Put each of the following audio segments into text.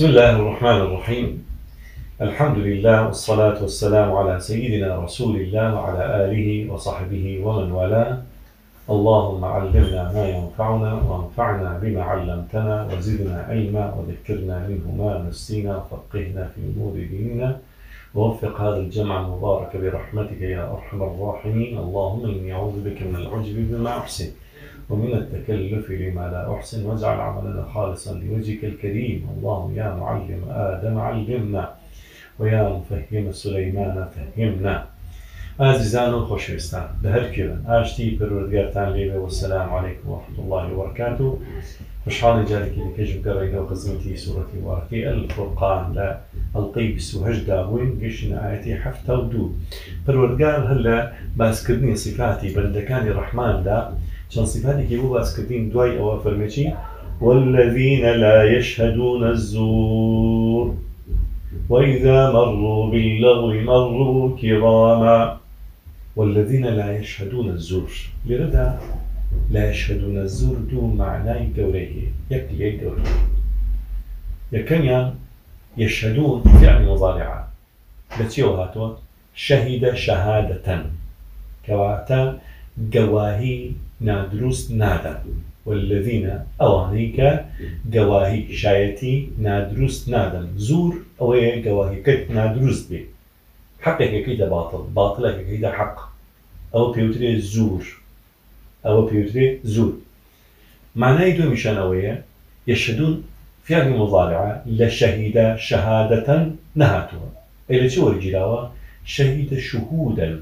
بسم الله الرحمن الرحيم. الحمد لله والصلاة والسلام على سيدنا رسول الله وعلى آله وصحبه ومن والاه. اللهم علمنا ما ينفعنا وانفعنا بما علمتنا وزدنا علما وذكرنا منه ما نسينا وفقهنا في أمور ديننا. ووفق هذا الجمع المبارك برحمتك يا أرحم الراحمين. اللهم إني أعوذ بك من العجب بما أحسن ومن التكلف لما لا أحسن واجعل عملنا خالصا لوجهك الكريم. اللهم يا معلم آدم علمنا ويا مفهم سليمان فهمنا. عزیزان و خۆشەویستان لە کێوێن ئاشتی پەروەردگارتان لێوێ وەسلام عليكم ورحمة الله وبركاته خوشحاڵی جارێکی دیکەش بگەڕێنەوە خزمەتی سوورەتی واقعی الفرقان لە ئەڵلقەی 28 دابووین گەشتە ئاەتی هەفتە و دوو پەروەردگار هەر لە باسکردنی ڕەحماندا چەند سیفاتێکی بۆ باسکردین دوای ئەوە فەرمێکی والذين لا يشهدون الزور. وإذا مروا باللغو مروا كراما. والذين لا يشهدون الزور. لردا لا يشهدون الزور دو معناي قوريه يكلي قوريه يكنيا يشهدون فعل مضارعة. بتيو هاتوا. شهد شهادة. كواتا. قواهي نادروس نادا. والذين أوانيك قواهي شايتي نادروس نادم زور أو قواهي كت نادروس بي حقك كيدا باطل باطلك كيدا حق أو بيوتري زور. أو بيوتري زور. معناه دو يشهدون فعل مضارعة لشهيد شهادة نهاتها إلى شو الجلاوة شهيد شهودا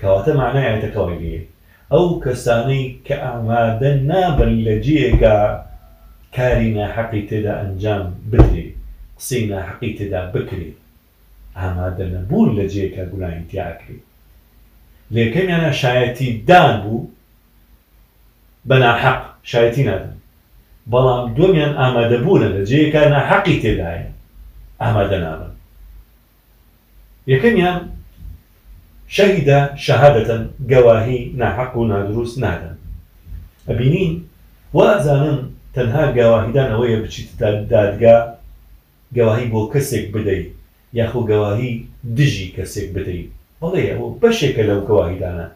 كواتا معناه يتكوي ئەو کەسانەی کە ئامادە نابن لە جێگا کاری ناحەقی تێدا ئەنجام بدرێ قسەی ناحەقی تێدا بکرێ. ئامادە نەبوون لە جێکە گوناهی تیاکرێ. لێکەمیانە شایەتی دان بوو بە ناحەق شایەتی نادن بەڵام دومیان ئامادەبوونە لە جێکە ناحەقی تێدایە. ئامادە نابن. یەکەمیان شهیدا شەهادەتەن گەواهی ناحق و نادروست نادەن. ئەبینین وازانن تەنها گاواهیدان ئەوەیە بچیت دادگا گەواهی بۆ کەسێک بدەیت یاخۆ گەواهی دژی کەسێک بدەیت. بەڵێ ئەوە بەشێکە لەو گەواهیدانە.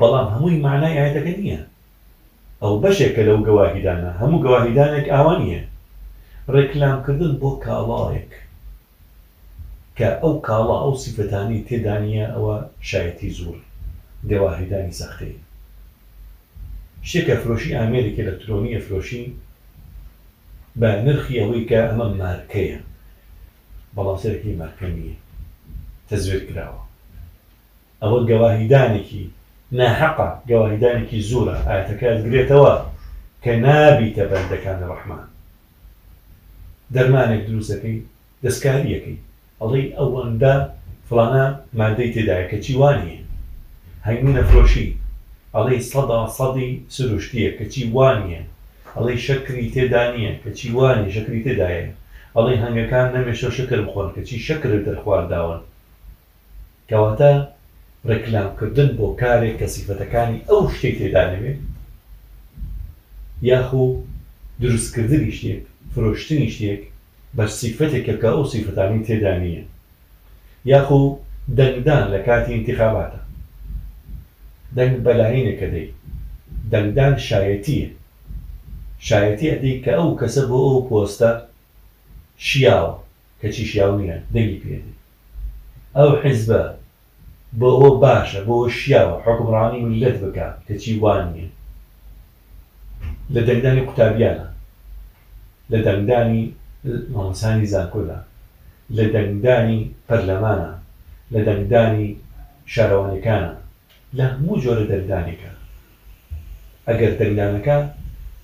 بەڵام هەمووی معنای ئاەتەکە نییە. ئەو بەشێکە لەو گەواهیدانە هەموو گەواهیدانێک ئاوانە ڕێکلامکردن بۆ کاڵاڵێک کە ئەو کاڵە ئەو سیفەتانی تێدانە ئەوە شایەتی زۆر. دێواهیدانی سەختەی. شتێکە فرۆشی ئامریکی ئەلکترۆنیە فرۆشی بە نرخی ئەوەی کە ئەمە مارکەیە. بەڵاسەرێکی مارکەمیە تەزوێت کراوە. ئەوە گەواهیدانێکی ناحەقا گەواهیدانێکی زۆرە. ئاەتەکە گرێتەوە کە نابیتە بەندەکان ڕەحمان دەرمانێک دروستەکەی دەستکاریەکەی. ئەڵێ ئەوەندە فلانە مادەی تێدایە کە چیوانە هەنگونە فرۆشی. ئەڵێ سەدا سەدی سروشتیە کە چیوانە ئەڵێ شەکری تێدانە کە چیوانی شەکری تێدایە. ئەڵێ هەنگەکان نەمێشە شکر بخۆن کە چی شکر دەرخوارداون کەواتە ڕێکلامکردن بۆ کارێک کە سیفەتەکانی ئەو شتێک تێدانەوێت یاخۆ دروستکردنی شتێک فرۆشتنی شتێک بە سیفەتێکە کە ئەو سیفەتانی تێدانە یاخۆ دەنگدان لە کاتی انتخاباتە. دەنگ بەلاینێکە دەی. دەنگدان شایەتیە. شایەتی ئەدەی کە ئەو کەسە بۆ ئەو پۆستە شیاوە کەچی شیاو نیە دەنگی پێدێ ئەو حیزبە بۆ ئەوە باشە بۆ شیاوە حکمڕانی ملت بکات کەچی وان نیە لە دەنگدانی قوتابیانە. لە دەنگدانی مامۆسانی زانکۆدا لە دەنگدانی پەرلەمانە لە دەنگدانی شارەوانەکانە. لە هەموو جۆرە دەنگدانێکە ئەگەر دەنگدانەکە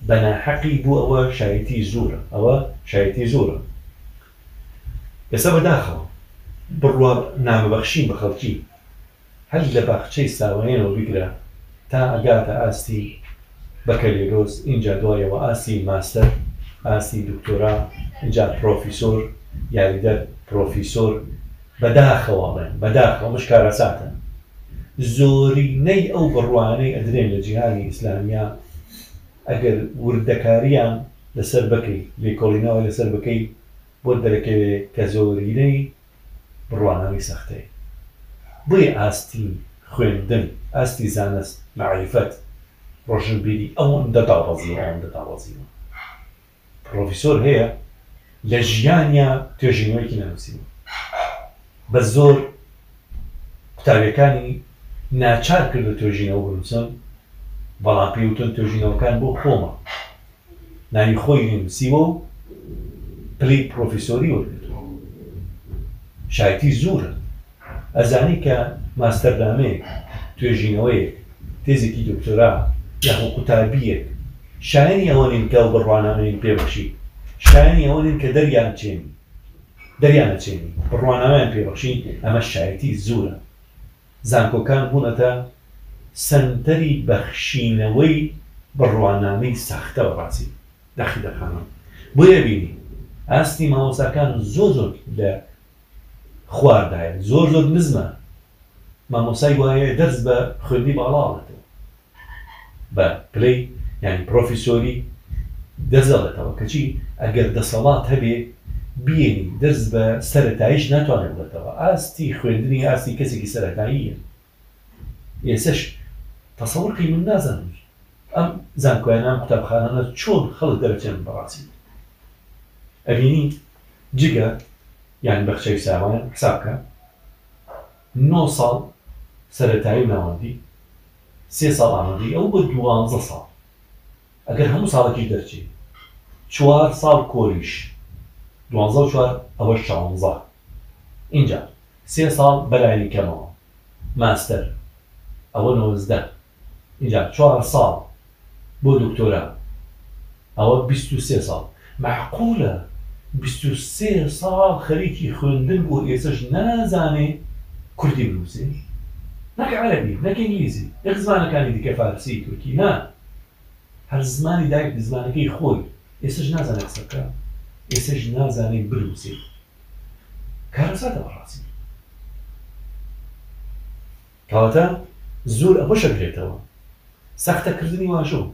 بەناحەقی بوو ئەوە شایەتی زورە ئەوە شایەتی زۆرە ئێستا بەداخەوە بڕوا نامەبەخشین بە خەڵکی. هەر لە باخچەی ساوانێنەوە بیگرە تا ئەگاتە ئاستی بەکەلێرۆز اینجا دوایەوە ئاسی ماستەر. ئاسی دکتۆرا اینجا پرۆفیسۆر یاریدەر پرۆفیسۆر بەداخەوەڵێن بەداخەوە مشکارە ساتن زۆرینەی ئەو بڕوانەی ئەدرێن لە جیهانی ئیسلامیا ئەگەر وردەکاریان لەسەر بکەی لێکۆڵینەوە لەسەر بکەی بۆ دەرەکەوێ کە زۆرینەی بڕواناوی سەختەیە بۆی ئاستی خوێندن ئاستی زانست معریفەت ڕۆژنبیری داڕەزیەوە ئەوەندە داڕەزیەوە پرۆفیسۆر هەیە لە ژیانیا توێژینەوەیکی نەنووسیوە بە زۆر قوتابیەکانی ناچار کرد توێژینەوە بنووسن بەڵام پێوتن توێژینەوەکان بۆ خۆمە ناوی خۆی نووسیوە و پلی پرۆفیسۆری وەرگتووە شایەتی زورە ئەزانی کە ماستەردامەیەک توێژینەوەیەک تێزێکی دکتۆرا یاخۆ قوتابیەک شایانی ئەوەنین کە بڕوانامەین پێبەشی شایانی ئەوەنین کە دەریان چێنی. دەریانە چێنی بڕواناویان پێبەخشی ئەمە شایەتی زورە. زانکۆکان بوونەتە سنتەری بەخشینەوەی بڕوانامەی ساختە بەڕاستی داخی دەخانم بۆیە بینی ئاستی مامۆساکان زۆر زۆر لە خواردایە. زۆر زۆر نزمە مامۆسای وایە دەرز بە خوێندی باڵاڵێتەوە بە پلەی ینی پرۆفیسۆری دەزەڵێتەوە کەچی ئەگەر دەسەڵات هەبێ بینی دەست بە سەرەتایش ناتوانێت بڵێتەوە. ئاستی خوێندنی ئاستی کەسێکی سەرەتاییە. ئێسش تەسەڵقی من نازانم. ئەم زانکۆیانان قوتابخانانە چۆن خەڵک دەرەچێن بەڕاستی؟ ئەبینی جگە یان بەخشەی ساوان حسابکە. 9 ساڵ سەرەتایی ناوەندی سێ ساڵ ئامادی ئەو بە دوانزە ساڵ. ئەگەر هەموو ساڵێکی دەرچی چوار ساڵ کۆریش دوانزە چوار ئەوە شانزە اینجا. سێ ساڵ بەلایانی کەمەوە ماستەر ئەوە نۆزدە اینجا. چوار ساڵ بۆ دکتۆرا ئەوە 23 ساڵ معقولە 23 ساڵ خەریکی خوێندن بۆ ئێسش نازانێ کوردی بنووسێ نەک عەربی نەک ئینگلیزی یەک زمانەکانی دیکە فارسی تورکی نا هەر زمانی دایک زمانەکەی خۆی ئێسش نازانێت قسەکە ئێسش نازانێت بنووسێ کارەساتە بەڕاستی. کەواتە زۆر ئەوە شەکرێتەوە سەختەکردنی واژوو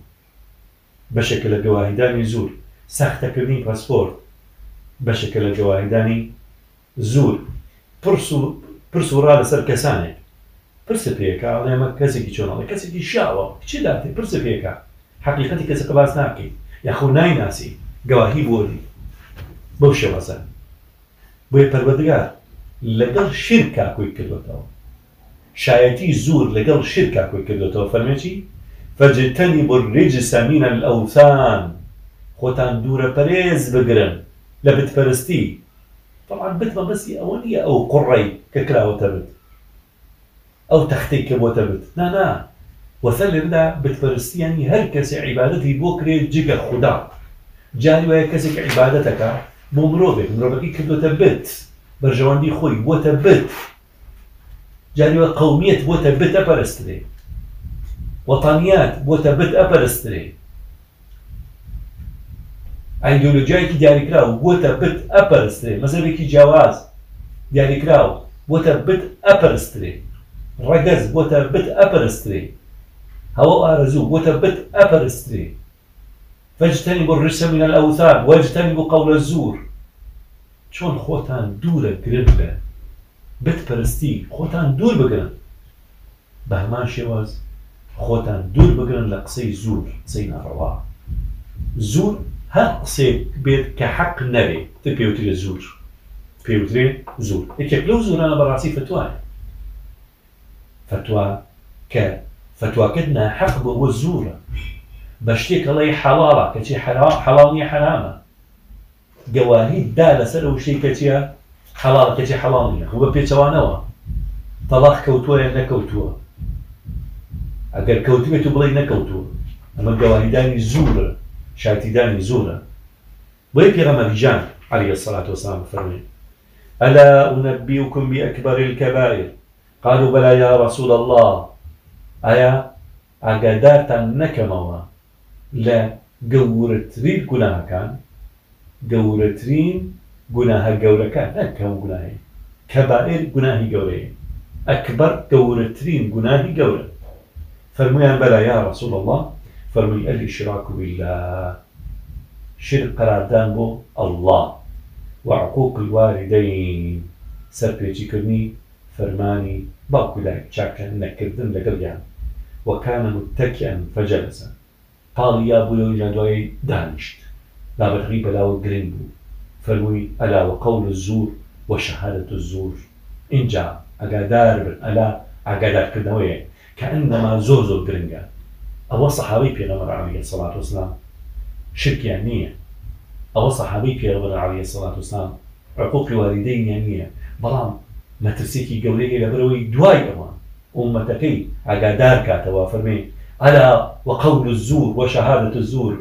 بەشێکە لە گەواهیدانی زۆر سەختەکردنی پاسپۆرت. بەشێکە لە گەواهیدانی زۆر. پرس و ڕا لەسەر کەسانێک. پرسە پێکە ئەڵێمە کەسێکی چۆنڵی کەسێکی شاوە چی داتی پرسە پێکە حقیقەتی کەسە باس ناکەیت یاخۆ نایناسی گەواهی بۆری بەو شێوەزە بۆیە پەروەردگار لەگەڵ شیر کاکۆی کردوێتەوە شایەتی زۆر لەگەڵ شیر کاکۆی کردوێتەوە فەرمێکی فەجتەنی بۆ ڕێجی سەمینە ئەوسان خۆتان دوورە پەرێز بگرن. لە بتپەرستی طبعا بتمە بەسی ئەوە نیە ئەو قوڕی کە کراوەتە بت. ئەو تەختەی کە بۆتە بت. نانا وەسە لێدا بتپەرستیانی هەر کەسی عیباەتی بۆ کرێت جگە خوددا جاری وایە کەسێک عیباەتەکە بۆ مرۆڤێک مرۆڤەکەی کردوتە بت بەرژەوەندی خۆی بۆتە بت جاریوە قومیت بۆتە بت ئەپەرسترێ وەتانیات بۆتە بت ئەپەرسترێ ئایدۆلۆژیایکی دیاریکرا و بۆتە بت ئەپەرسترێ مەزەبێکی جیاواز دیاریکرا و بۆتە بت ئەپەرسترێ ڕەگەز بۆتە بت ئەپەرسترێ هەوە ئارەزوو بۆتە بت ئەپەرسترێ فەجتەنی منە ئەوتان وەجتەنی بۆ قەولە زور چۆن خۆتان دوورە گرن بە بتپەرستی خۆتان دوور بگرن. بە هەمان شێواز خۆتان دوور بگرن لە قسەی زور قسەی ناڕەوا. زور هەر قسێک بێت کە حەق نەبێ تە پێوترێ زور. پێوترێ زور. یەکێک لەو زورانە بەڕاستی فتوایە فتواکەت ناحەق بۆ بۆ زورە بە شتێکەڵی حەڵاڵە کەچی حەڵاڵنیە حرامە گەوانی دا لەسەر ئەو شتێک کەچیە حەڵال کەچی حەڵاڵنیە بە پێچەوانەوە. تەلاق کەوتووە نەکەوتووە؟ ئەگەر کەوتوێت و بڵێ نەکەوتووە. ئەمە گەوانیدانی زورە شاتیدانی زورە پێغەمەریجان عليه الصلاة والسلام فرمي ألا أنبئكم بأكبر الكبائر. قالوا بلى يا رسول الله. ئایا ئاگادارتان نەکەمەوە لە گەورەترین گوناهەکان گەورەترین گوناهە گەورەکان نەکەم گوناهی کەبائر گوناهی گەورەیە. ئەکبەر گەورەترین گوناهی گەورە. فەرمویان بەلا یا رسول الله فەرمووی ئەلی شراک بالله. شرک قەراردان بۆ الله وعقوق الوالدين سربيجيكرني فرماني باوكو دایک چاکە نەکردن لەگەڵیان. وەکانە متەکیان فەجەلسە پاڵیا بووە جا دوای دانیشت بابەتغی بەلاوە گرنگ بوو فەرمووی ئەلاوە قەول الزور وشهادة الزور. اینجا ئەگادار بن ئەلا ئاگادارکردنەوەیە کە ئەندەما زۆر زۆر گرنگە ئەوە سەحاوی پێغەمبەر عەلەیهی سەڵات وسلام شرکیان نییە ئەوە سەحابەی پێغەمبەر عەلەیهی سەڵات وسلام عقوقی والدینیان نییە بەڵام مەترسێکی گەورەیە لەبەرەوەی دوای ئەوان ئومەتەکەی ئاگادار کاتەوە فەرمێ ئەلا وەقەول الزور وشهادة الزور؟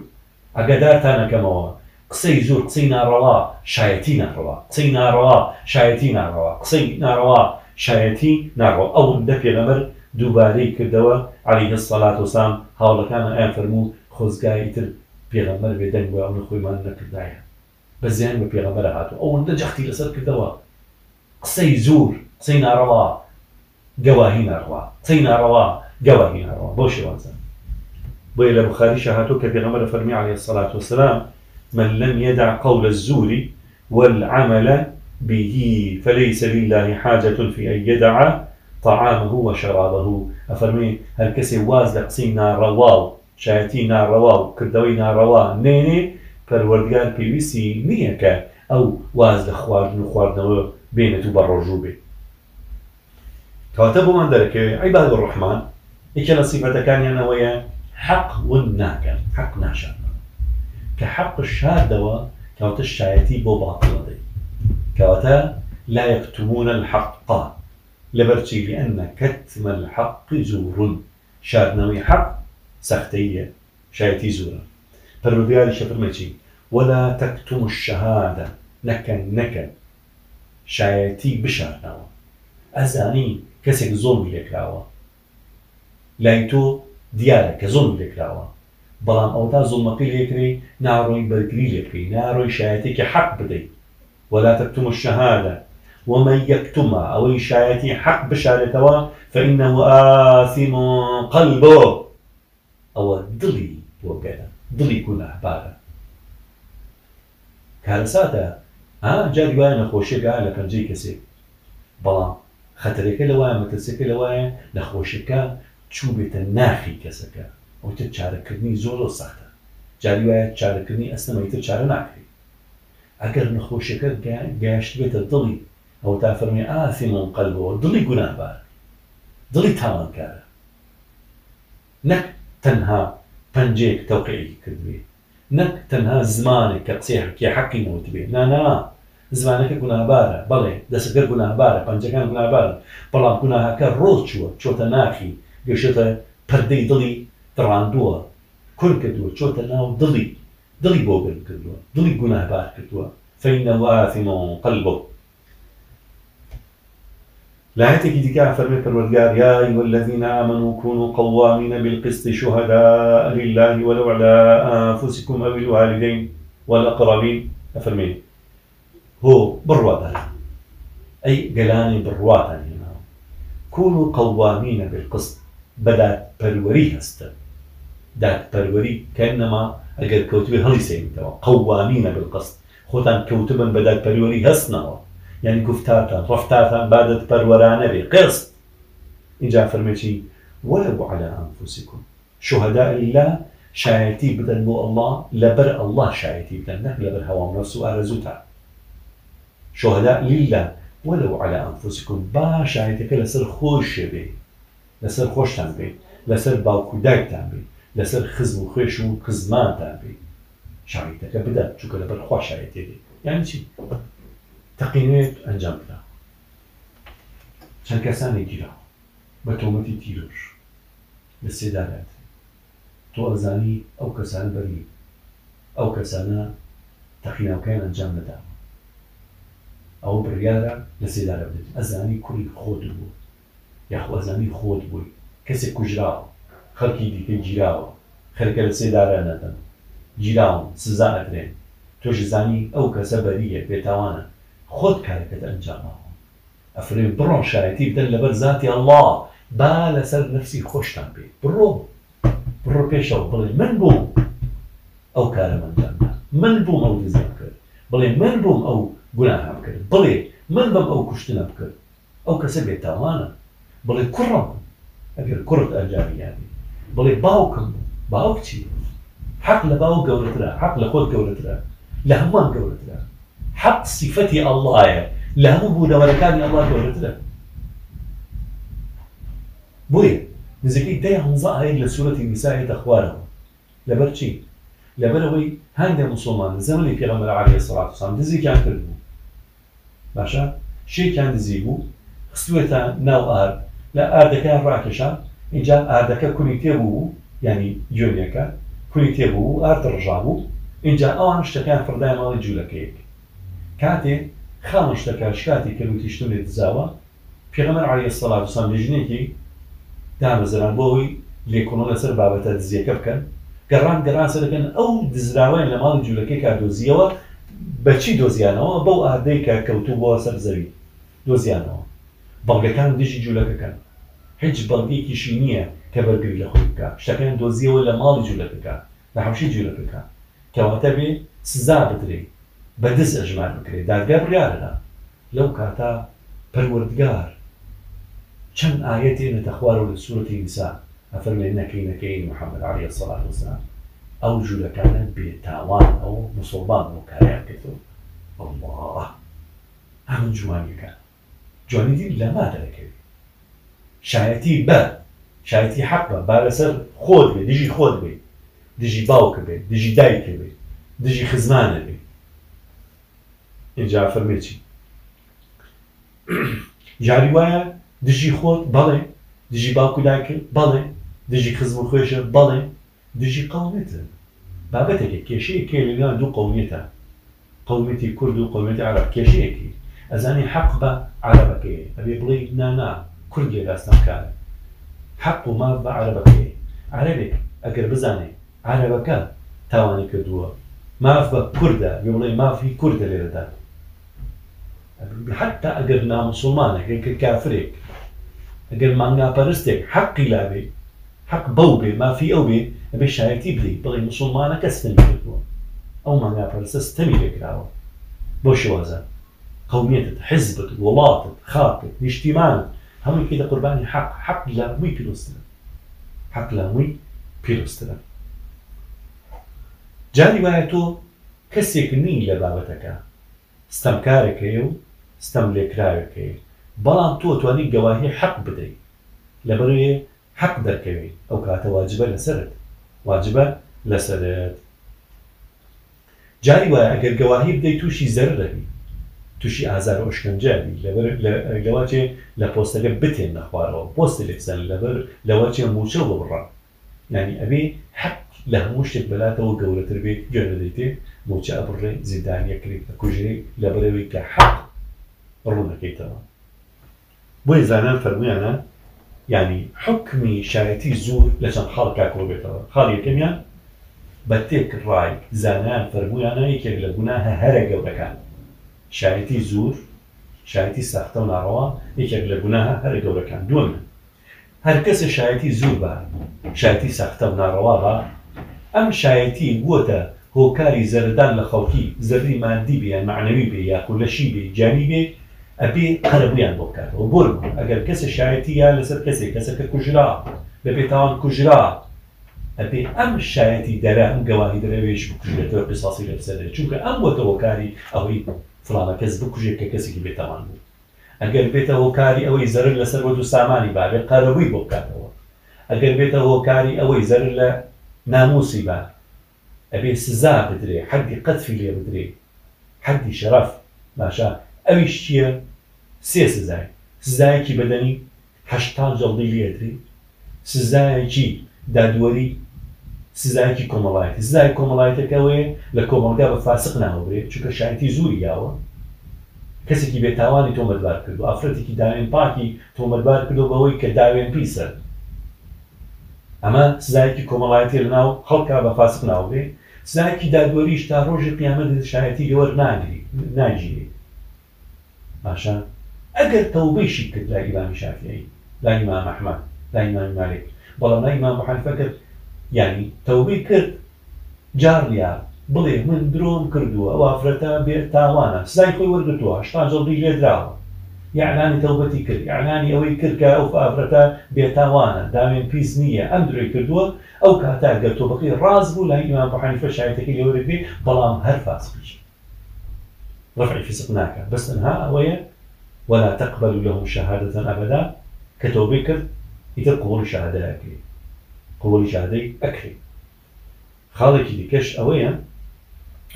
ئەگەدارتانەکەمەوە قسەی زۆر قسەی ناڕەوا شایەتی ناڕەوە قسەی ناڕەوا شایەتی ناڕەوە قسەی ناڕەوا شایەتی ناڕەوە ئەو دە پێغەمەر دووبارەی کردەوە علی سەڵات وسام هاوڵەکانە ئەیان فەرموو خۆزگای تر پێغەمەر بێدەنگ بۆ ئەو خۆیمان نەکردایە. بە زیان بە پێغەمەرە هاتو ئەوەندە جەختی لەسەر کردەوە. قسەی زور قسەی ناڕەوا گەواهی ناڕوا قسەی ناڕەوا گەواهی ناڕەوا بۆ شێوازە بۆیە لە بخاری شەهاتۆ کە پێغەمەرە فەرمی عليه الصلاة والسلام من لم يدع قول الزور والعمل به فليس لله حاجة في أن يدع طعامه وشرابه. أفرمي هل كسي واز لقسي نار رواو شایەتی ناڕەوا و کردەوەی ناڕەوا نێنێ پەروەردگار پێویستی نییە کە ئەو واز لە خواردن و خواردنەوە بێنێت و کەواتە بۆمان دەرەکەوێت عیباد ڕحمان یەکە لە سیفەتەکانیانەوەیە حەق ون ناکەن حەق ناشان کە حەق شاردەوە کەوتە شایەتی بۆ باڵە دەی کەواتە لا يكتمون الحق. لبرتي لأن كتم الحق زور. شاردنەوەی حق سەختەیە شایەتی زورە پەروەردگاری شەفرمەچی ولا تكتم الشهادة نەکەن نەکەن شایەتی بشارنەوە ئەزانی کەسێک زۆڵی لێکراوە لای تۆ دیارە کە زۆڵ لێکراوە بەڵام ئەوتا زڵمەکەی لێکری ناڕۆی بەرگری لێکری ناڕۆی شایەتێکی حەق بدەیت. ولا تكتم الشهادة. ومن يكتمها أو شايتي حق بشارتها فإنه آثم قلبه. ئەوە دڵی بۆگەرە دڵی گوناهبارە. کارەساتە جاری وایە نەخۆشیێکگا لە پەنجەی کەسێک. بەڵام خەتەرەکە لە وایە مەترسەکە لە وایە نەخۆشیەکە چوو بێتە ناخی کەسەکە. ئەوتر چارەکردنی زۆر سەختە. جاری وایە چارەکردنی ئەستەمەیتر چارە ناکرێت. ئەگەر نەخۆشیەکە گەشت بێتە دڵی ئەو تا فەرمی ئاسی من قەلبەوە دڵی گوناهبار دڵی تاوانکارە. نەک تەنها پەنجێک تەوقعی کردوێ. نەک تەنها زمانێک کە قسێحکی حەقی نەوت بێ. نانا زمانەکە گوناهبارە بەڵێ دەسەکە گوناهبارە پەنجەکان گوناهبارن بەڵام گوناهەکە ڕۆژ چووە چۆتە ناخی گەشتە پەردەی دڵی دڕاندووە کورد کردووە چۆتە ناو دڵی دڵی بۆ گرن کردووە دڵی گوناهبار کردووە فەینە وافیمەوە قەلبۆ لآياتك ديكا فرمي الوردقار يا أيها الذين آمنوا كونوا قوامين بالقسط شهداء لله ولو على أنفسكم أو الوالدين والأقربين هو بروات أي قلاني بروات هنا. كونوا قوامين بالقسط. بدأت بروري هست. دات بروري كأنما أجر كوتبي هلي سيمتوا. قوامين بالقسط. خوتان كوتبا بدأت بروري هستنا. يعني گفتارتان ڕفتارتان بادت پەروەرانە بێ قست اینجا وەلو على أنفسكم. شهداء لله شایەتی بدەن بۆ لەبەر الله شایەتی بدەن نەک لەبەر هەوام نفس و ئارەزوتان شهداء لله. ولو على أنفسكم با شایەتەکە لەسەر خۆش بێ لەسەر خۆشتان بێ باوکو دایکتان بێ لەسەر خزم و خوێش و قزمانتان بێ شایەتەکە بدەن چونکە لەبەر خوا شایەتێ بێ یعنی چی؟ تەقینێت ئەنجام بدا چەند کەسانی گیرا بە تۆمەتی تیرۆش لە سێدارات تۆ ئەزانی ئەو کەسانە بەری ئەو کەسانە تەقیناوکەیان ئەنجام نەدا ئەو بڕیارە لە سێدارە بدێت ئەزانی کوڕی خۆت بوو. یاخو ئەزانی خۆت بووی. کەسێک کوژراوە خەڵکی دیکە گیراوە. خەرکە لە سێدارە نەدەن. گیراون سزا ئەدرێن تۆش زانی ئەو کەسە بەریە بێتاوانە. خۆت کارەکەت ئەنجامەوە. ئەفرێ بڕۆ شایەتی بدەن لەبەر ذاتی الله با لەسەر نفسی خۆشتان پێ بڕۆ. بڕۆ پێشەوە بڵێ من بووم. ئەو کارە منجامدا من بووم ئەو دزیان کرد. بڵێ من بووم ئەو گوناهام کرد بڵێ من بەم ئەو کوشتنە بکرد ئەو کەسە بێتاوانە بڵێ کوڕم ئەگەر کوڕت ئەنجامیانی بڵێ باوکم باوک چی حەق لە باو گەورەترە حەق لە خۆت گەورەترە لە هەمووان گەورەترە حەق سیفەتی ئەڵایە لە هەموو بوونەوەرەکانی ئەڵا گەورەترە بۆیە نزیکەی دەی هەنزە ئاەت لە سوورەتی نیسایەتە خوارەوە لەبەر چی لەبەرەوەی هەندێک مسلمان زەمەی پێغەمبەر عەلەیهی سەڵات وسلام دزیکیان کرد بوو. باشە؟ شێکیان دزی بوو. خستوێتە ناو ئار لە ئاردەکان ڕاکێشان اینجا ئاردەکە کونی تێبوو ینی جوێنەکە کونی تێبوو ئارد ڕژا بوو. اینجا ئەوان شتەکان فردای ماڵی جوولەکەیەک کاتێ خاڵ شتەکە شکاتی کرد و تیشتونێت دزاوە پێغەمبەر عەلەیهی سەڵات وسلام لە ژنێکی دامەزران بۆەوەی لێکۆڵە لەسەر بابەتە دزیەکە بکەن. گەڕان گەڕاسە دەکەن. ئەو دزراوەیان لە ماڵی جوولەکەی کا دۆزیەوە بەچی دۆزیانەوە؟ بەو ئادەی کە کەوتو بۆ سەر زەوی. دۆزیانەوە. بەڵگەکان دژی جوولەکەکەن هیچ بەڵگێکیشی نییە کە بەرگری لە خۆی بکە شتەکان دۆزیەوە لە ماڵی جوولەکەکە لە حوشی جوولەکەکە کەواتە بێ سزا بدرێ. بە دەست ئەژمان بکرێت دادگا بریارەدا لەو کاتا پەروەردگار. چەند ئاەتی نەتە خوارە لە سوورەتی ئینسان ئەفەرمێن نەکەی نەکەی محەممەد علیە سەڵات وسلام ئەو ژوورەکانە بێتاوان ئەو مسلمان و کاریان کردو الله. هەمن جوانیەکە جوانی دی لەما دەکەوێت شایەتی بە شایەتی حەق بە با لەسەر خۆت بێ دژی خۆت بێ دژی باوکە بێت دژی دایکە بێت دژی خزمانە بێ اینجا فەرمێکی جاری وایە دژی خۆت بەڵێ دژی باوکو دایکرد بەڵێ دژی خزم خۆشە بەڵێ دژی قومێتە بابەتێکە کێشەیە کێ لەگان دوو قومیێتە قومێتی کورد و قومێتی عرب کێشەیەکی. ئەزانی حەق بە عربەکەی. ئەبێ بڵێ نانا کورد لێداستان کار. حەق و ماف بە عربەکەی. عربێک ئەگەر بزانێ عربەکە تاوانی کردووە. ماف بە کووردە بێ بڵێ مافی کووردە لێرەدا حتا ئەگەر نامسلمانێک کە کافرێک ئەگەر مانگاپەرستێک حەقی لابێ حەق بەو بێ مافی ئەو بێ ئەبێ شایەتی بڵێ بڵێ مسلمانە کەستەمی کردووە ئەو مانگاپەرستە ستەمی لێکراوە بۆ شێوازە قومیتت حزبت وڵاتت خاکت نیشتیمانت هەمووی پێدە قوربانی حەق حەق لە مووی پیرۆسترە حەق لە مووی پیرۆسترە جاری وایە تۆ کەسێک نی لە بابەتەکە ستەمکارێکەیە و ستەم لێکراوێکەیە بەڵام تۆ توانی گەواهی حەق بدەیت لەبەروێ حەق دەرکەوێت ئەو کاتە واجبە لەسرت واجبە لەسرت جاری وایە ئەگەر گەواهی بدەیت تووشی زەر دەبی. تووشی ئازار ئۆشکنجابی لەواچێ لە پۆستەکە بتێن نەخوارەوە. پۆستی لێکسەن لەبەر لەواچێ موچە بۆ بڕان ینی ئەبێ حەق لە هەموو شتێک بەلاتەوە گەورەتر بێت گوێنە دەیتێ موچە ئەبڕێ زیندانیەکرێت کوژێ لەبەرەوەی کە حەق ڕوونەکەیتەوە. بۆی زانایان فەرمویانە یەعنی حکمی شایەتی زوور لە چەند خاڵ کاکۆ بێتەوە. خاڵ یەکەمیان بە تێک ڕای زانایان فەرمویانە یەکێک لە گوناهە هەرە گەورەکان شایەتی زوور شایەتی ساختە و ناڕەوە یەکێک لە گوناهە هەرە گەورەکان دووەمە هەر کەسە شایەتی زوور بە شایەتی ساختە و ناڕەوا بە ئەم شایەتی بووە هۆکاری زەردان لە خەڵکی زەری مادی بێ معنەوی بێ یاکو لەشی بێ جانی بێ ئەبێ قەرەبوویان بۆ بکاتەوە بۆ ئەگەر کەسە شایەتی یا لەسەر کەسێک کەسەکە کوژرا بەبێ تاوان کوژرا ئەبێ ئەم شایەتی دەرە ئەم گەوانی دەرەوێش بکوژێتەوە قساسی لەسەر چونکە ئەم وەتە هۆکاری ئەوەی فلانە کەس بکوژێت کە کەسێکی بێتەوان بوو ئەگەر بێتە هۆکاری ئەوەی زەرر لەسەر وە و سامانی بابێ قەرەبووی بۆ بکاتەوە ئەگەر بێتە هۆکاری ئەوەی زەرر لە ناموسی با. ئەبێ سزا بدرێ حەدی قەتفی لێ بدرێ حەدی شەرەف باشە ئەویش چییە سێ سزای. سزایەکی بەدەنی هەشتان جەڵدی لێدری سزایەکی دادوەری سزایەکی کۆمەڵایەتی. سزای کۆمەڵایەتەکەوەیە لە کۆمەلگا بە فاسق ناوەبرێت چونکە شایەتی زوری یاوە. کەسێکی بێتاوانی تۆمەدبار کردو. ئافرەتێکی داوێن پاکی تۆمەدبار کردو بەوەی کە داوێن پیسە. ئەمە سزایەکی کۆمەڵایەتی لە ناو خەڵکا بە فاسق ناوبێ سزایەکی دادوەریش تا ڕۆژی قیامەت شایەتی لەوە ناگری ناگیری باشە ئەگەر تەوبەیشی کرد لا ئیلامی شافعی لا ئیمام ئەحمەد لا ئیمام مالک بەڵام لا ئیمام حەنیفە کرد یعنی تەوبەی کرد. جار لیا بڵێ من درۆم کردووە ئەو ئافرەتە بێ تاوانە سزای خۆی وەرگتووە هشتا جڵدی لێدراوە یعنانی تەوبەتی کرد یعنانی ئەوەی کردکە ئەو ئافرەتە بێتاوانە. داوێن پیس نییە ئەم درۆی کردووە. ئەو کاتا گەتۆ بەقی ڕاز بوو لای ئیمان بەحانیفە شایەتەکەی لەوەرەبێ بەڵام هەر فاسقیش رفع فسق ناکە. بەس تەنها ئەوەیە ولا تقبل لهم شهادة أبدا. كتوبي كرد يتر قبول شهادة أكري قبول شهادة أكري خالك ديكش أويا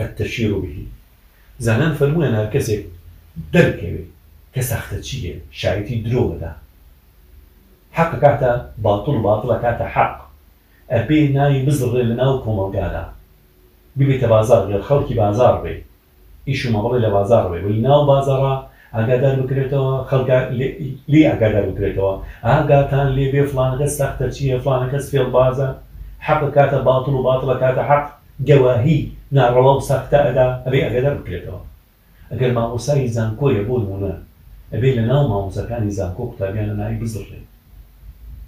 التشير به. زانان فرمونا هر کەسێک دەرکەوێت کە ساختە چییە شایەتی درۆدا حەق کاتە باتڵ باتڵە کاتە حەق ئەبێ ناوی بزڕێ لە ناو کۆمەلگادا ببێتە بازار لە خەڵکی بازار بێ ئیش و مەبڵی لە بازار بێ ئاگادار بکرێتەوە خەڵک لی ئاگادار بکرێتەوە ئاگاتان لێ بێ فلانەکە ساختە چییە فلانەکەس فێڵ بازە حەق کاتە باتڵ و باتڵە کاتە حەق گەواهی ناڕەوە و ساختە ئەدا ئەبێ ئەگەدار بکرێتەوە ئەگەر مامۆسایی زانکۆیە بۆ نمونە ئەبێ لە ناو مامۆسەکانی زانکۆ قوتابیانە ناوی بزڕێ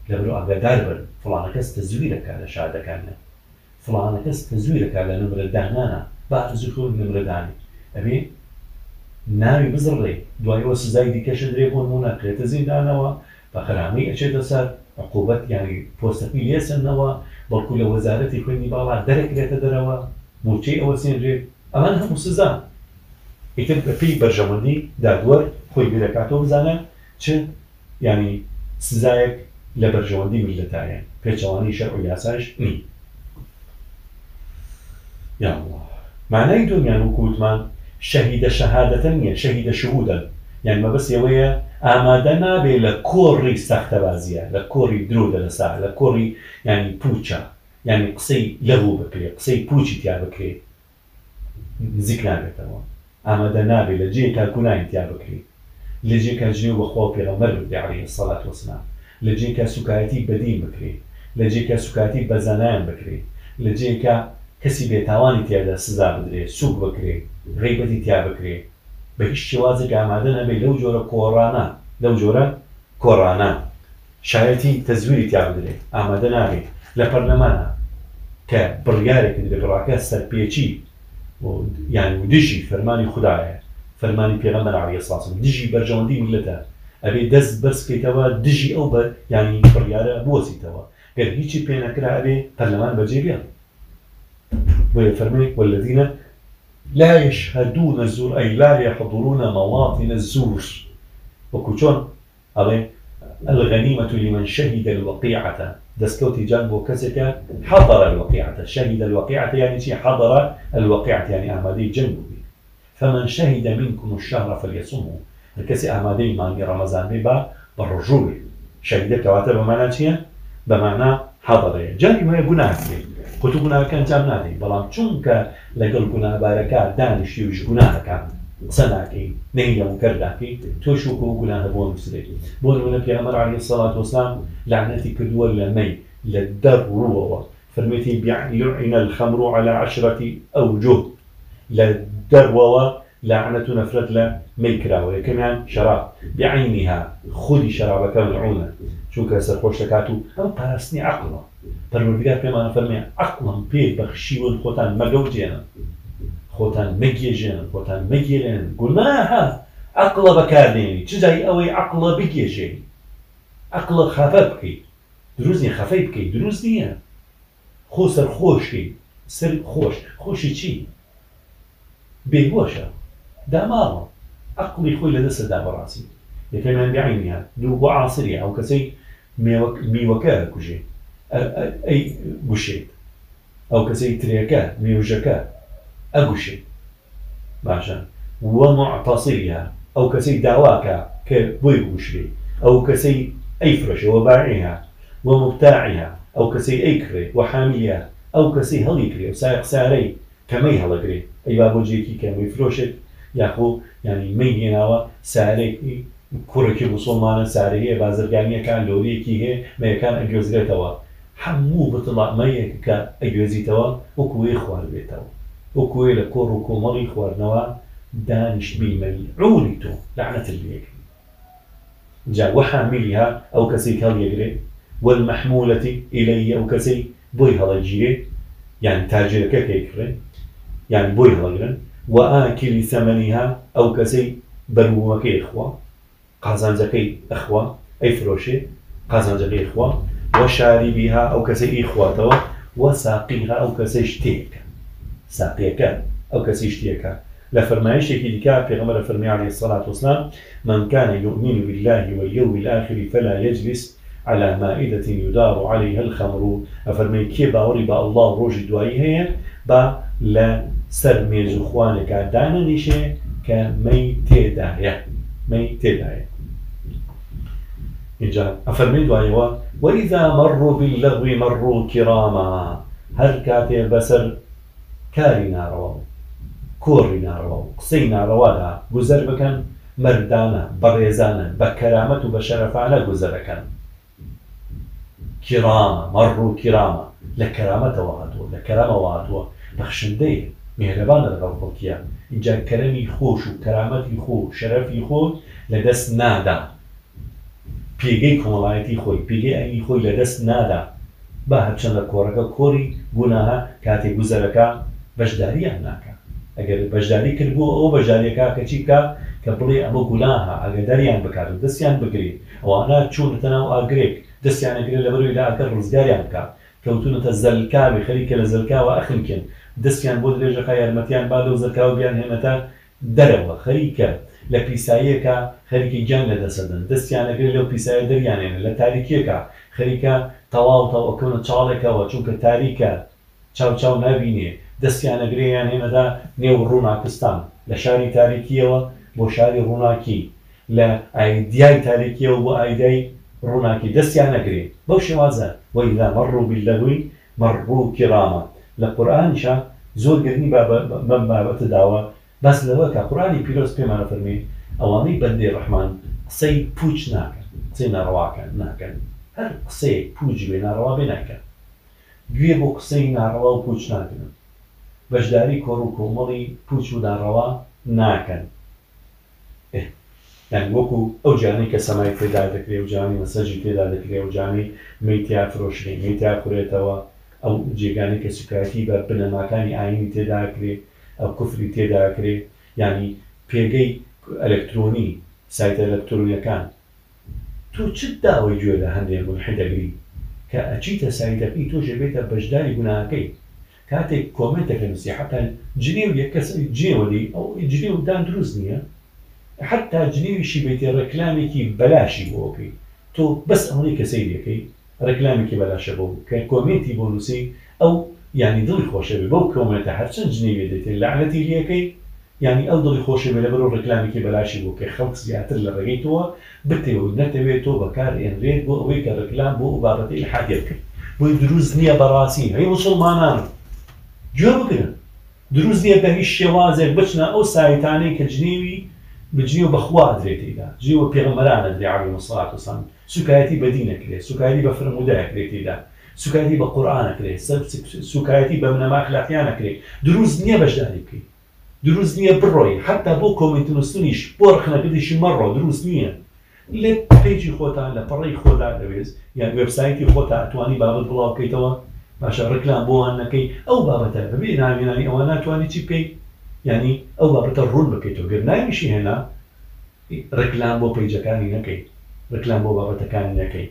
لەبرو ئاگادار بن فڵانە کەس تەزوی دەکات لە شادەکانە فڵانە کەس تەزوی دەکات لە نمرەدانانە بازوخۆ نمرەدانی ئەبێ ناوی بزڕێ دوایەوە سزای دیکەشە درێ بۆ نمونە کرێتە زیندانەوە. بە خرامی ئەچێتە سەر عقوبەت ینی پۆستەقی لێسنەوە بەڵکو لە وەزارەتی خوێنی باڵا دەرەکرێتە دەرەوە موچەی ئەوە سێنرێ. ئەمان هەموو سزا. ئیتر بەپی بەرژەوەندی دادوەر خۆی بێرەکاتەوە بزانە چ ینی سزایەک لە بەرژەوەندی میلەتایە پێچەوانی شەر و یاساش نی. یا الله. مانای دنیان و کووتمان شەهیدە شەهادەتە نییە شەهیدە شهودن یان مەبەست ئەوەیە ئامادە نابێ لە کۆڕی سەختە بازیە لە کۆری درۆ دەلەسا لە کۆڕی ینی پوچە. ینی قسەی لەبوو بکرێت قسەی پوچی تیا بکرێت نزیک نابێتەوە. ئامادە نابێ لە جێکا گوناین تیا بکرێت لە جێکە ژێ بەخۆ پێغەمبەر دیاری سەڵات وسنا لە جێکە سوکایەتی بەدین بکرێت لە جێکە سوکاتی بەزانایان بکرێت لە جێکە کەسی بێتاوانی تیادا سزا بدرێت سوک بکرێت غیبەتی تیا بکرێت بە هیچ شێوازێک ئامادە نەبێت لەو جۆرە کۆڕانە لەو جۆرە کۆڕانە شایەتی تەزویری تیا بدرێت ئامادە نابێت لە پەرلەمانە کە بڕیارێک دەگەڕاکە سەرپێچی یان دژی فەرمانی خدایە فەرمانی پێغەمبەر علیه السلام دژی بەرژەوەندی میلەتە. ئەبێ دەست بەرزکەیتەوە دژی ئەو بە ینی بڕیارە بوەسیتەوە گەر هیچی پێ نەکرا ئەبێ پەرلەمان بەجێ فەرمی والذینە لا يشهدون الزور أي لا يحضرون مواطن الزور. وكوشون عليه الغنيمة لمن شهد الوقيعة. دسكوتي جنب كسك حضر الوقيعة. شهد الوقيعة يعني شيء حضر الوقيعة يعني أعمالي جنب فمن شهد منكم الشهر فليصومه الكسي أعمالي ماني رمضان ببا بالرجوع شهد كواتب بمعنى شيء؟ بمعنى حضر. جاني ما يقناع قلت قناع كان جامناتي بلام چونك لقل قناع باركا دانش يوش قناع كان سناكي نهي مكرداكي توشوكو قناع بو مسري بو النبي عليه الصلاة والسلام لعنتي كدول لمي للدر روى فرميتي يعين الخمر على عشرة أوجه للدر لعنة نفرت لا ميكرا وكمان شراب بعينها خذي شرابك ملعونة شو كسر خوش تكاتو أم بارسني عقلا پەروەردگار پێمانە فەرمێ عقلم پێ بەخشیوە خۆتان مەگەوتێنن خۆتان مەگێژێن خۆتان مەگێرێن گوناها عقلە بەکاردێنی چجای ئەوەی عقلە بگێژێ عقلە خەفە بکەیت. دروستنی خەفەی بکەیت. دروست نییە. خۆ سەر خۆشی سەر خۆش. خۆشی چی؟ بێگۆشە داماوە عقلی خۆی لە دەستەدا بەڕاستی یەکەمان بیعینیان دوو بۆ عاسری ئەو کەسەی میوەکە کوژێ ئەی گوشێت ئەو کەسەی ترێەکە میێژەکە ئەگوشێت باشە. وە معتەسیە ئەو کەسەی داواکە کە بۆی گوشێ ئەو کەسەی ئەی فرۆشەوە باعیها وە مبتاعها ئەو کەسەی ئەی کرێ وە حامیە ئەو کەسی هەڵی کرێ سای قسارەی کەمەی هەڵەگرێ ئەی با بۆجێکی کەمی فرۆشێت. یاخۆ ینی مەی هێناوە سارێکی کوڕێکی مسلمانە سارەیە بازرگانیەکان لۆریەکی هەیە مەیەکان ئەگوێزرێتەوە هەموو بتڵامەیەک کە ئەگوێزیتەوە وەکوێ خوارد بێتەوە وەکوێ لە کۆڕ و کۆمەڵی خواردنەوە دانیشت بیمەلی ڕوونی تۆ لعنەت لێک جا وحاملیها ئەو کەسێک هەڵیەگرێت والمەحمولەتی ئیلەی ئەو کەسەی بۆی هەڵەگیرێت یان يعني بوي هەڵگرن وآكل ثمنها أو كسي بەرووەکەی إخوة قازانجەکەی ئەخوا. ئەی فرۆشێ. قازانجەکەی إخوة وشاربها أو كسي إخواتەوە وساقيها أو كسي شتێکە ساقيەکە أو كسي شتێکە لە فەرمایشتێکی دیکە پێغەمبەر فەرمی عليه الصلاة والسلام من كان يؤمن بالله واليوم الآخر فلا يجلس على مائدة يدار عليها الخمر. أفرمي كي باوري با الله روج دوائي هي با لا سر ميزو خوانك دانا نيشه كمي تيدايا مي تيدايا إنجا أفرمي دوائي وإذا مروا باللغو مروا كراما. هل كاتي بسر كاري نارو کۆڕی ناڕەوە قسەی ناڕەوادا گوزەر بکەن مردانە بەڕێزانە بە کەرامەت و بە شەرەفانە گوزەرەکەن کیرامە مەڕ و کیرامە لە کەرامەتەوە هاتووە لە کەرامەوە هاتووە بەخشندەی میهرەبانە لەگەڵ خۆکیە اینجا کەرەمی خۆش و کەرامەتی خۆ شەرەفی پێگەی کۆمەڵایەتی خۆی. پێگەی ئەنی خۆی لە دەست نادا. با هەرچەند لە کۆڕەکە کۆری گوناها کاتێک گوزەرەکە بەشداریان ناکە. ئەگەر بەشداری کردبوو ئەو بەژاریەکە کەچی بکە؟ کە بڵێ ئەمە گوناها ئەگە دەریان بکات و دەستیان بگرێت ئەوانە چوونتە ناو ئاگرێک. دەستیانەگرێت لە بەروی لاکە ڕزگاریان بکە. کەوتونەتە زەلکاوی خەریکە لە زەلکاوە ئەخنکن دەستیان بۆ درێژەکە یارمەتیان با لەو زەکاو بیان هێنەتە دەرەوە خەریکە لە پیساییەکە خەریکی گیان لە دەسەدن دەستیانەگرێت لەو پیسایە دەریانێنە لە تاریکیەکە. خەریکە تەواو تەوەکەونە چاڵێکەوە چونکە تاریکە چاو چاو نبینێ دەستیانەگریان هێنەدا نێو ڕووناکستان. لە شاری تاریکیەوە بۆ شاری ڕووناکی. لە ئایدیای تاریکیەوە بۆ ئایدای ڕووناکی. دەستیان نەگرێ بەو شێوازە وەیدا مەڕوو بیلەوی مەڕوو کیڕامە لە قورآانشا زۆر گرنی بابەتە داوە بەس لەوە کە قورانی پیرۆست پێمانە فەرمی ئەوانەی بەندێ ڕحمان قسەی پوچ ناکەن قسەی ناڕواکەن ناکەن. هەر قسەیە پوچ بێ ناڕوا بێ ناکەن. گوێ بۆ قسەی ناڕەوا و پوچ ناکەن. بەشداری کۆڕ و کۆمەڵی پوچ و داڕەوە ناکەن. وەکو ئەو جانی کە سەمای پێدا دەکرێت و جانی مەسەجی پێدا دەکرێت و جانی میتیا فرۆشری میتیا کوڕێتەوە ئەو جێگانی کە سوکایەتی بە بنەماکانی ئاینی تێداکرێت ئەو کوفری تێداکرێت ینی پێگەی ئەلکترۆنی سایتە ئەلکترۆنیەکان. تۆ چ داوای گوێ لە هەندێک حدەگری کە ئەچیتە سایتەکەی تۆ ژێبێتە بەشداری گوناکەی کاتێک کۆمنتەکە نووسی حتا جنێ و یە کەس جێوەلی ئەو جنێ و دان دروست نییە. حتا جنێویشی بێتێ ڕێکلامێکی بەلاشی بۆکەی تۆ بەس ئەوەی کەسەی دەکەی ڕێکلامێکی بەلاشە بۆ کە کۆمنتی بۆ نووسی ئەو ینی دڵی خۆشە بێ. بەو کۆمنتە هەرچەند جنێوێ دێتێت لەعنەتی لەکەی ینی ئەو دڵی خۆشە بێ لە بەرەو ڕێکلامێکی بەلاشی بۆ کە خەڵک زیاتر لە ڕێگەیتەوە بتێ و نەتەوێت تۆ بەکار ئێنرێت بۆ ئەوەی کە ڕێکلام بۆ بابەتی حادێت کرد. بۆی دروست نییە بەڕاستی هەی مسلمانان. گوێ بگرن. دروست نیە بە هیچ شێوازێک بچنە ئەو سایتانەی کە جنێوی بجنی و بەخوا درێتیدا جیوە پێغمەرانە درێعاوی مسلات وسان سوکایەتی بەدی نەکرێت سوکایەتی بە فرمودایەکرێتیدا سوکایەتی بە قورآانەکرێت سوکایەتی بە منەما خلافیانەکرێت دروست نییە بەشداری بکەیت. دروست نییە بڕۆی. حتا بۆ کۆمنتنوستنیش بۆ ڕخنەکردیشی مەڕۆ دروست نییە. لێ پێیجی خۆتان لە پەڕی خۆدا دەوێت یان وبسایتی خۆتا ئەتوانی بابەت بڵاو بکەیتەوە باشە ڕکلام بۆوان نەکەی ئەو بابەتە ببێ ناوێنانی ئەوە ناتوانانی چی بکەیت؟ ینی ئەو بابەتە ڕوون بکەیتەوە. گەر ناویشی هێنا ڕکلام بۆ پیجەکانی نەکەی ڕکلام بۆ بابەتەکانی نەکەی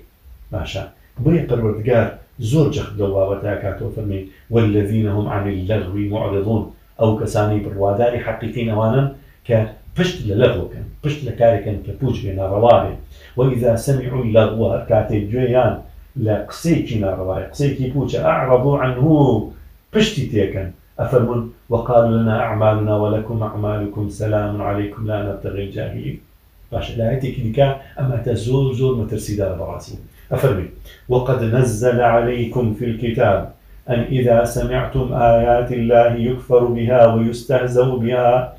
باشە. بۆیە پەروەردگار زۆر جەخت لەو بابەتە کاتۆ فەرمی والذین هم عن اللغو معرضون. ئەو کەسانی بڕواداری حقیقین ئەوانن کە پشت لە لەغوکەن پشت لە کارێکن کە پوچ بێ ناڕەوا بێ وإذا سمعوا اللغو هەر کاتێک گوێیان لە قسەیەکی ناڕەوایە قسەیەکی پوچە ئەعرضوا عنه پشتی تێکەن أفرمون وقالوا لنا أعمالنا ولكم أعمالكم سلام عليكم لا نبتغي الجاهلين باش الآياتك نكا أما تزول زور مترسي دار براسي أفرمي. وقد نزل عليكم في الكتاب أن إذا سمعتم آيات الله يكفر بها ويستهزأ بها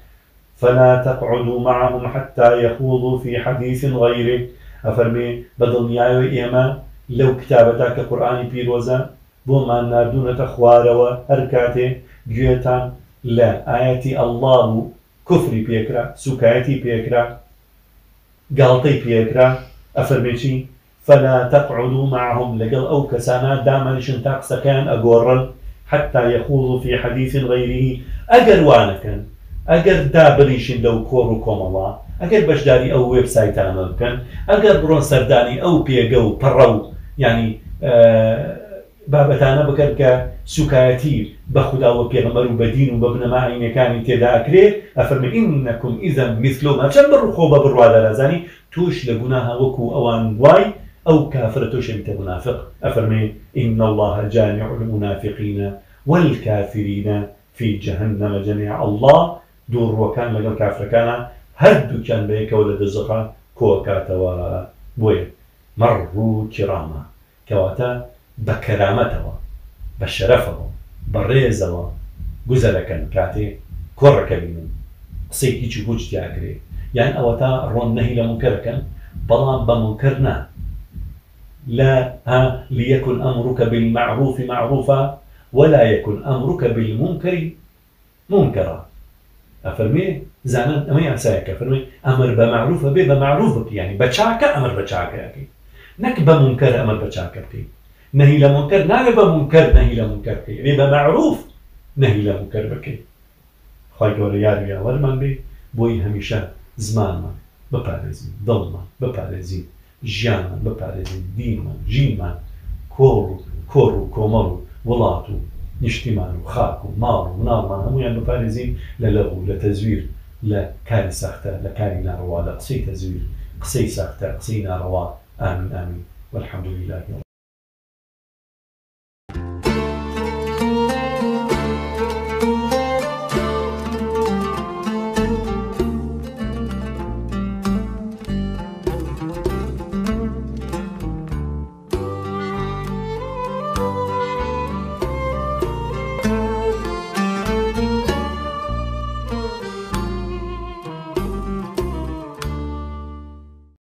فلا تقعدوا معهم حتى يخوضوا في حديث غيره. أفرمي. بدل نياوي إيمان لەو کتابەتا کە قورآانی پیرۆزە بۆمان نردونەتە خوارەوە هەر کاتێ گوێتان لە ئاەتی ئەلله و کوفری پێکرا سوکایەتی پێکرا گاڵتەی پێکرا ئەفەرمێکی فلا تقعدوا معهم. لەگەڵ ئەو کەسانە دامەنیشن تا قسەکان ئەگۆڕن حتى يخوضوا في حديث غيره. ئەگەر وانەکەن ئەگەر دابریشین لەو کۆڕ و کۆمەڵا ئەگەر بەشداری ئەو وێبسایتانە بکەن ئەگەر بڕۆن سەردانی ئەو پێگە و پەڕە و ینی بابەتانە بکەن کە سوکایەتی بە خودداوە پێغەمەر و بەدین و بە بنەماینەکانی تێدا ئەکرێ ئەفرمە ئینەکم ئیزم میسلۆمە چەند بڕخۆ بە بڕوادەرازانی توش لە گوناها وەکو ئەوان وای ئەو کافرە تۆشێتە منافق. ئەفرمێ إن الله جامع المنافقين والكافرين في جهنم جميعا. الله دوور ڕۆکان لەگەڵ کافرەکانە هەردووکیان بەیەکەوە لە دەزەقا کۆکاتەوە بۆیە مەڕوو کیرامە کەواتە بە کەرامەتەوە بە شەرەفەوە بە ڕێزەوە گوزەرەکەن کاتێ کۆڕەکە بینن قسەی چی بچتیاگرێ یان ئەوە تا ڕۆن نەهی لە منکەرەکەن بەڵام بە منکر نا لا ها ليكن أمرك بالمعروف معروفا ولا يكن أمرك بالمنكر منكرا. أفرمي؟ زانن أما يعساك أفرمي؟ أمر بمعروف به بمعروف يعني بچاك أمر بچاك يعني. نك بمنكر أمر بچاك بكي نهي لمنكر نابێ بە منکر نهی لە منکر بکەی بێ بە معروف نهی لە منکر بکەی خی گەورە یارویان وەرمان بێ بۆی هەمیشە زمانمان بپارێزین دڵمان بپارێزین. ژیانمان بپارێزین دینمان ژینمان کۆڕ و کۆڕ و کۆمەڵ و وڵات و نیشتیمان و خاک و ماڵ و مناڵمان هەمویان بپارێزین لە لەغ و لە تەزویر لە کاری سەختە لە کاری ناڕەوا لە قسەی تەزویر قسەی سەختە قسەی